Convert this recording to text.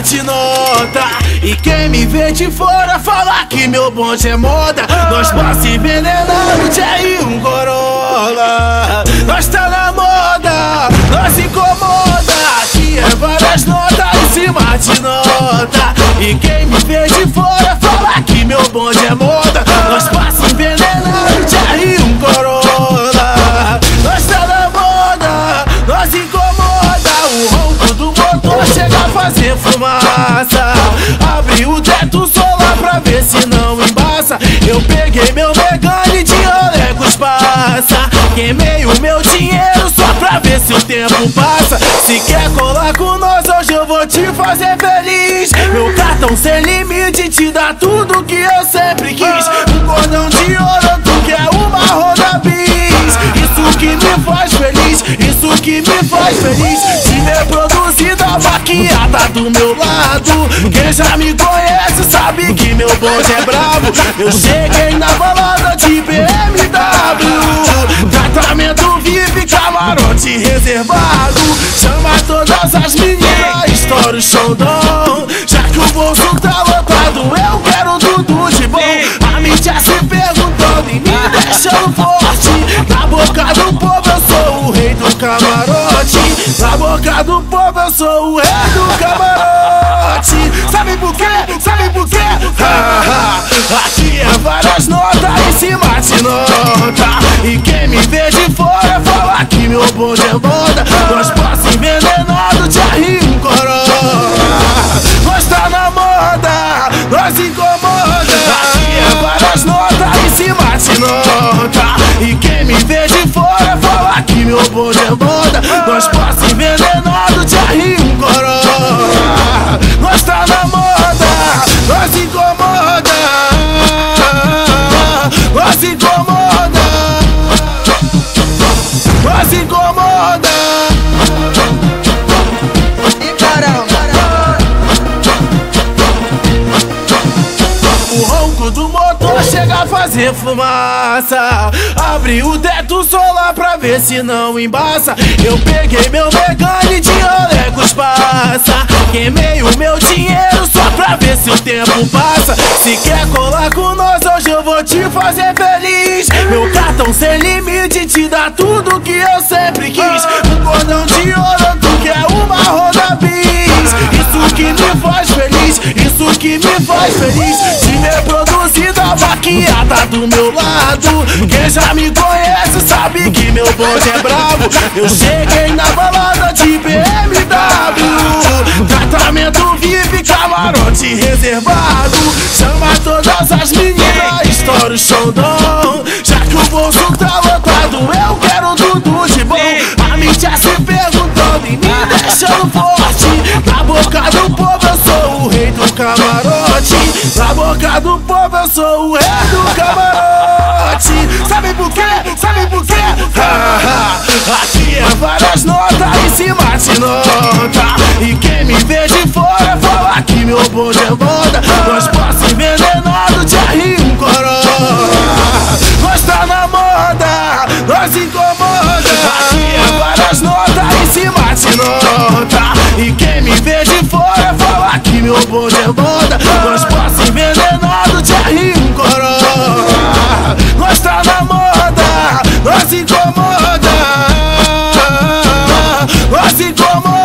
bate nota. E quem me vê de fora fala que meu bonde é moda. Nós passa envenenando de um Corolla. Nós tá na moda, nós incomoda. Aqui é várias notas em cima de nota. E quem me vê de fora fala que meu bonde é moda. Eu peguei meu megane de Olegos passa. Queimei o meu dinheiro só pra ver se o tempo passa. Se quer colar com nós, hoje eu vou te fazer feliz. Meu cartão sem limite te dá tudo que eu sempre quis. Um cordão de ouro, tu quer uma roda bis. Isso que me faz isso que me faz feliz. De ver produzida maquiada do meu lado. Quem já me conhece sabe que meu bonde é bravo. Eu cheguei na balada de BMW. Tratamento VIP, camarote reservado. Chama todas as meninas, estoura o showdown. Já que o bolso tá lotado, eu quero tudo de bom. A mídia se perguntando e me deixando forte. Na boca do o rei do camarote. Na boca do povo eu sou o rei do camarote. Sabe por quê? Sabe por quê? Aqui é várias notas em cima de nota. E quem me vê de fora fala que meu bonde é moda. Nós passa envenenado de arrio um corolla. Nós tá na moda, nós incomoda. Nós incomoda. Nós incomoda. Fazer fumaça. Abre o teto solar pra ver se não embaça. Eu peguei meu megane de Olegos passa. Queimei o meu dinheiro só pra ver se o tempo passa. Se quer colar com nós, hoje eu vou te fazer feliz. Meu cartão sem limite te dá tudo que eu sempre quis. Um cordão de ouro, tu quer uma roda bis. Isso que me faz feliz, isso que me faz feliz. De ver produzida maquiada do meu lado. Quem já me conhece sabe que meu bonde é bravo. Eu cheguei na balada de BMW. Tratamento VIP, camarote reservado. Chama todas as meninas, estoura o showdown. Já que o bolso tá lotado, eu quero tudo de bom. A mídia se perguntando e me deixando forte. Na boca do povo camarote. Na boca do povo eu sou o rei do camarote. Sabe por quê? Sabe por quê? Aqui é várias notas em cima de nota. E quem me vê de fora fala que meu bonde é moda. Nós passa envenenado bonde é moda. Nós passa envenenado um corolla. Nós tá na moda. Nós incomoda. Nós incomoda.